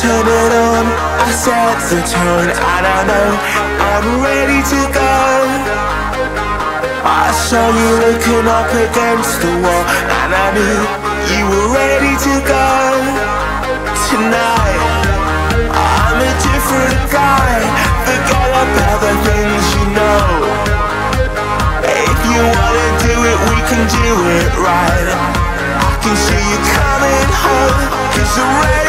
Turn it on, I set the tone. I know. I'm ready to go. I saw you looking up against the wall And I knew you were ready to go. Tonight, I'm a different guy. Forget about the things you know. If you wanna do it, we can do it right. I can see you coming home. Cause I'm ready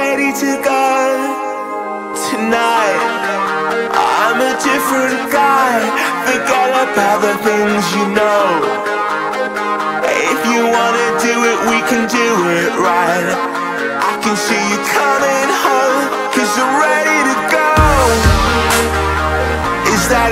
ready to go Tonight. I'm a different guy. Forget about the things you know. If you wanna do it, we can do it right. I can see you coming home Cause I'm ready to go. Is that